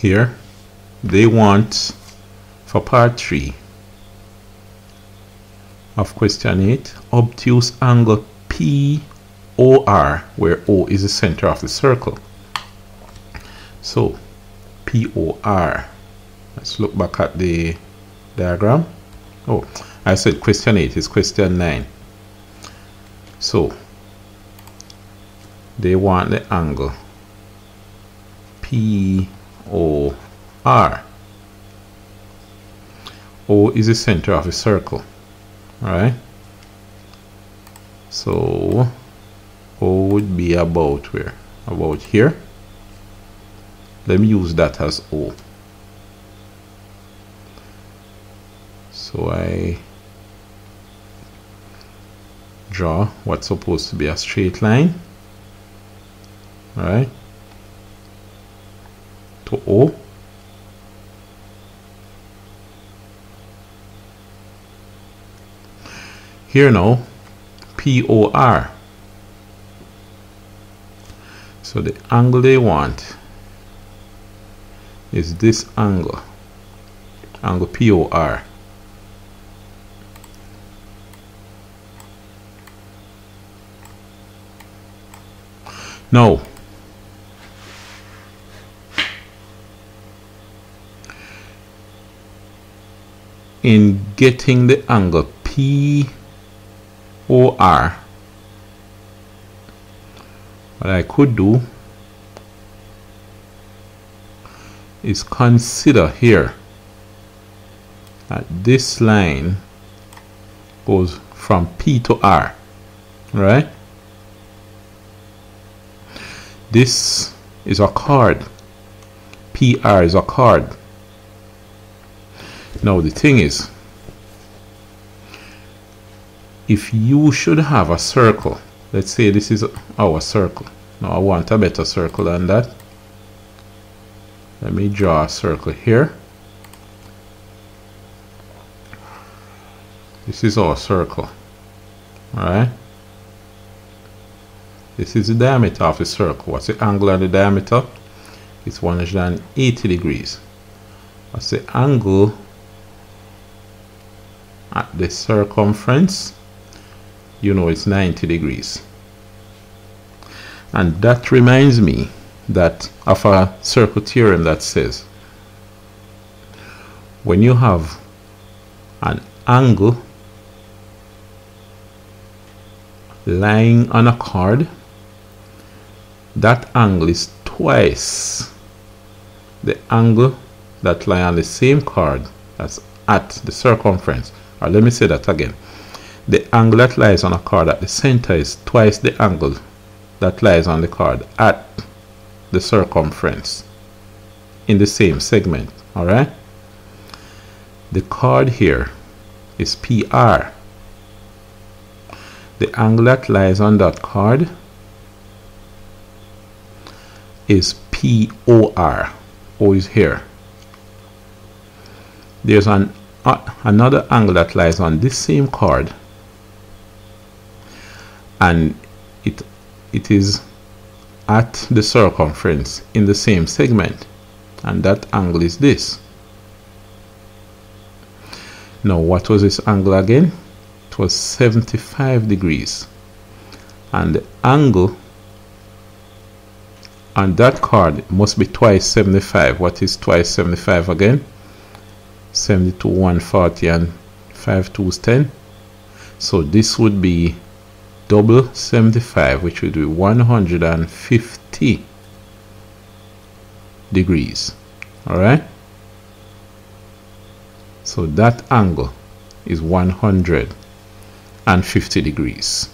here they want for part 3 of question 8 obtuse angle POR where O is the center of the circle. So POR let's look back at the diagram. Oh I said question 8 is question 9 so they want the angle POR O is the center of a circle right? So O would be about where? About here? Let me use that as O. So I draw what's supposed to be a straight line right to O. Here now POR so the angle they want is this angle angle POR now in getting the angle P OR what I could do is consider here that this line goes from P to R right? This is a chord. PR is a chord now the thing is if you should have a circle let's say this is our circle. Now I want a better circle than that. Let me draw a circle here. This is our circle alright this is the diameter of the circle. What's the angle of the diameter? It's 180 degrees. What's the angle the circumference you know it's 90 degrees. And that reminds me that of a circle theorem that says when you have an angle lying on a chord that angle is twice the angle that lie on the same chord that's at the circumference or let me say that again. The angle that lies on a chord at the center is twice the angle that lies on the chord at the circumference in the same segment alright the chord here is PR the angle that lies on that chord is POR O is here. There's an uh, another angle that lies on this same chord. And it it is at the circumference in the same segment. And that angle is this. Now what was this angle again? It was 75 degrees. And the angle on that chord must be twice 75 what is twice 75 again 72 140 and 5 2 is 10 so this would be double 75 which would be 150 degrees. Alright? So that angle is 150 degrees